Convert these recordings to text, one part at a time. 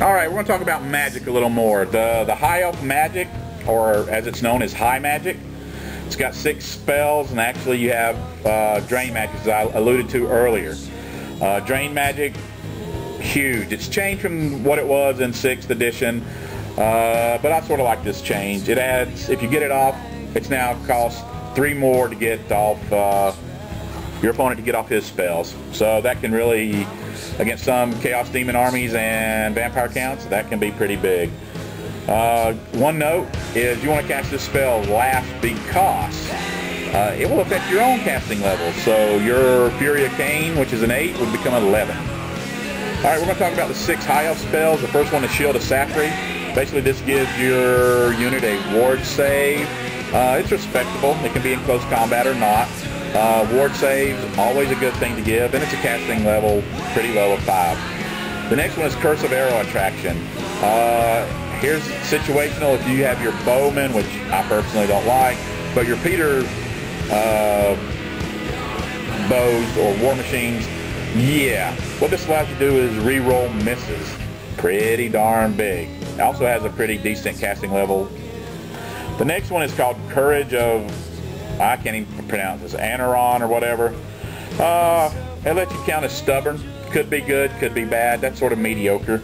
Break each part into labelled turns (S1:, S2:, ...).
S1: All right, we're going to talk about magic a little more. The the High Elf Magic, or as it's known as High Magic, it's got six spells, and actually you have uh, Drain Magic, as I alluded to earlier. Uh, Drain Magic, huge. It's changed from what it was in 6th edition, uh, but I sort of like this change. It adds, if you get it off, it's now cost three more to get off uh, your opponent to get off his spells. So that can really against some Chaos Demon armies and Vampire counts, that can be pretty big. Uh, one note is you want to cast this spell last because uh, it will affect your own casting level. So your Fury of Khaine, which is an 8, would become an 11. Alright, we're going to talk about the six high elf spells. The first one is Shield of Saphery. Basically, this gives your unit a ward save. Uh, it's respectable. It can be in close combat or not. Uh, ward saves, always a good thing to give, and it's a casting level pretty low of 5. The next one is Curse of Arrow Attraction. Uh, here's situational if you have your bowman, which I personally don't like, but your Peter uh, bows or war machines, yeah. What this allows you to do is re-roll misses. Pretty darn big. It also has a pretty decent casting level. The next one is called Courage of I can't even pronounce this, Anaron or whatever. Uh, it lets you count as stubborn. Could be good, could be bad. That's sort of mediocre.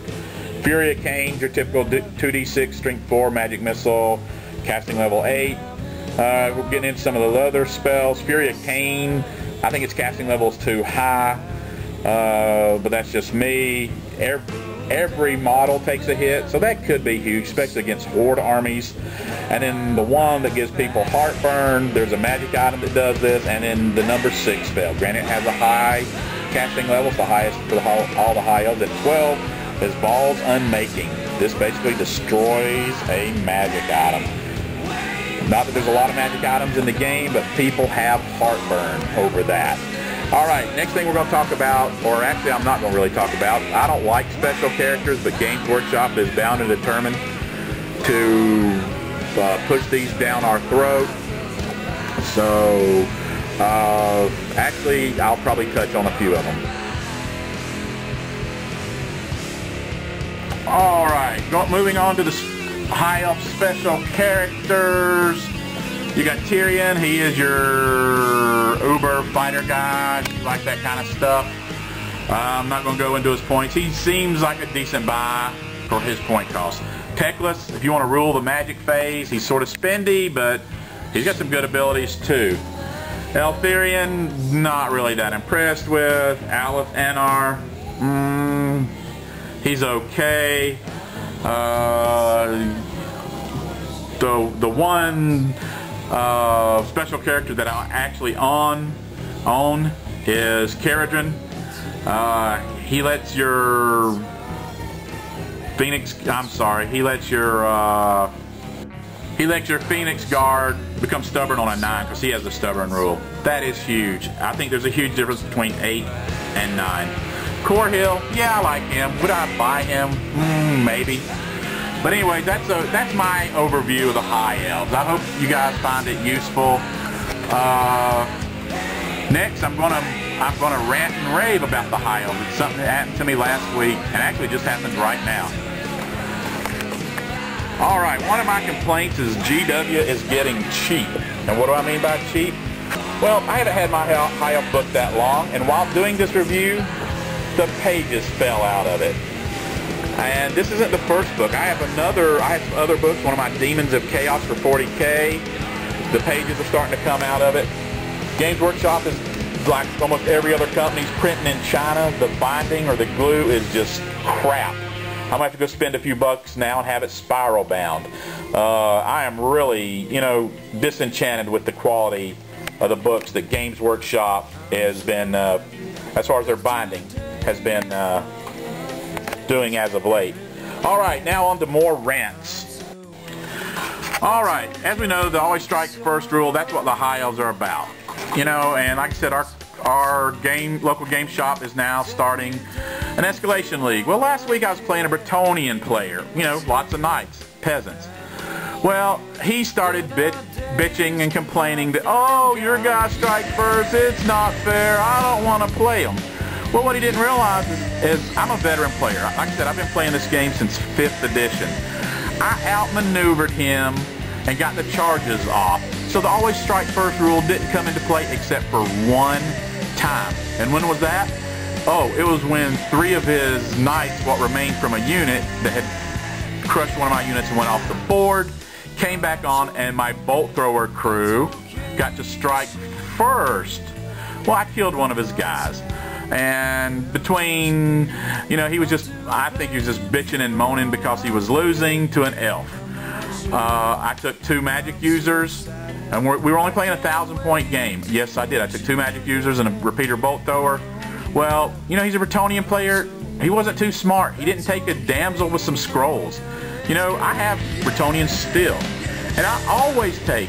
S1: Fury of Khaine, your typical 2d6, strength 4, magic missile, casting level 8. Uh, we're getting into some of the other spells. Fury of Khaine, I think its casting level is too high, uh, but that's just me. Every, every model takes a hit, so that could be huge, especially against horde armies. And then the one that gives people heartburn, there's a magic item that does this, and then the number six spell. Granted, it has a high casting level, it's the highest for the all the high elves at 12, is Vaul's Unmaking. This basically destroys a magic item. Not that there's a lot of magic items in the game, but people have heartburn over that. All right, next thing we're going to talk about, or actually I'm not going to really talk about, I don't like special characters, but Games Workshop is bound and determined to uh, push these down our throat. So, uh, actually, I'll probably touch on a few of them. All right, moving on to the high elf special characters. You got Tyrion. He is your uber fighter guy. If You like that kind of stuff. Uh, I'm not going to go into his points. He seems like a decent buy for his point cost. Teclis, if you want to rule the magic phase, he's sort of spendy, but he's got some good abilities too. Eltharion, not really that impressed with. Alith Anar, mm, he's okay. Uh, the the one uh, special character that I actually on own is Caradryan. Uh, he lets your Phoenix, I'm sorry, he lets your uh, he lets your Phoenix Guard become stubborn on a 9 because he has a stubborn rule. That is huge. I think there's a huge difference between 8 and 9. Korhil, yeah, I like him. Would I buy him? Mm, maybe. But anyway, that's a, that's my overview of the High Elves. I hope you guys find it useful. Uh, next, I'm gonna I'm gonna rant and rave about the High Elves. It's something that happened to me last week, and actually just happened right now. All right, one of my complaints is GW is getting cheap. And what do I mean by cheap? Well, I haven't had my High Elf book that long, and while doing this review, the pages fell out of it. And this isn't the first book. I have another, I have other books, one of my Demons of Chaos for 40K. The pages are starting to come out of it. Games Workshop is like almost every other company's printing in China. The binding or the glue is just crap. I'm going to have to go spend a few bucks now and have it spiral bound. Uh, I am really, you know, disenchanted with the quality of the books that Games Workshop has been, uh, as far as their binding, has been uh, doing as of late. All right, now on to more rants. All right, as we know, the always strike first rule, that's what the high elves are about. You know, and like I said, our our game local game shop is now starting an escalation league. Well, last week I was playing a Bretonnian player. You know, lots of knights, peasants. Well, he started bit, bitching and complaining that, oh, your guy strike first, it's not fair, I don't want to play him. Well, what he didn't realize is, is I'm a veteran player. Like I said, I've been playing this game since 5th edition. I outmaneuvered him and got the charges off. So the always strike first rule didn't come into play except for one time. And when was that? Oh, it was when three of his knights, what remained from a unit that had crushed one of my units and went off the board, came back on and my bolt thrower crew got to strike first. Well, I killed one of his guys. And between, you know, he was just, I think he was just bitching and moaning because he was losing to an elf. Uh, I took two magic users, and we're, we were only playing a thousand point game. Yes, I did. I took two magic users and a repeater bolt thrower. Well, you know, he's a Bretonnian player. He wasn't too smart. He didn't take a damsel with some scrolls. You know, I have Bretonnians still. And I always take,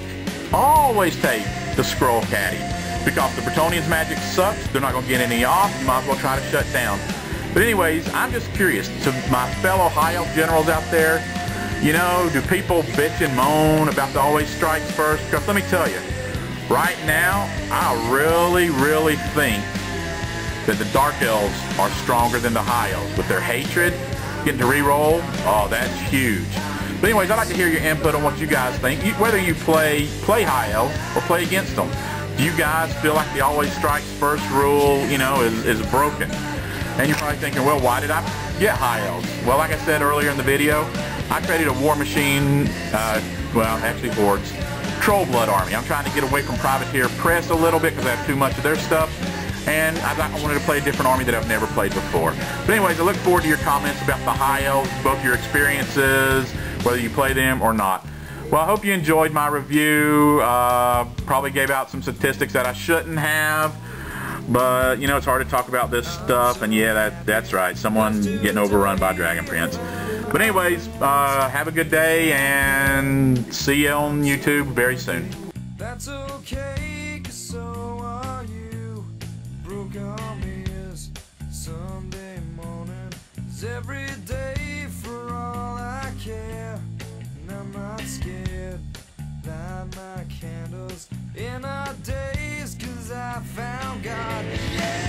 S1: always take the scroll caddy. Because the Bretonnians magic sucks. They're not going to get any off. You might as well try to shut down. But anyways, I'm just curious to my fellow high elf generals out there, you know, do people bitch and moan about the always strikes first? Because let me tell you, right now, I really, really think that the Dark Elves are stronger than the High Elves. With their hatred, getting to re-roll, oh, that's huge. But anyways, I'd like to hear your input on what you guys think, you, whether you play play High Elves or play against them. You guys feel like the always strikes first rule, you know, is, is broken? And you're probably thinking, well, why did I get High Elves? Well, like I said earlier in the video, I created a War Machine, uh, well, actually Hordes, Troll Blood Army. I'm trying to get away from Privateer Press a little bit because I have too much of their stuff and I wanted to play a different army that I've never played before. But anyways, I look forward to your comments about the High Elves, both your experiences, whether you play them or not. Well, I hope you enjoyed my review. Uh, probably gave out some statistics that I shouldn't have. But, you know, it's hard to talk about this stuff. And yeah, that, that's right. Someone getting overrun by Dragon Prince. But anyways, uh, have a good day and see you on YouTube very soon. That's okay, so are you. Broke is Sunday morning. Is every day God. Yeah!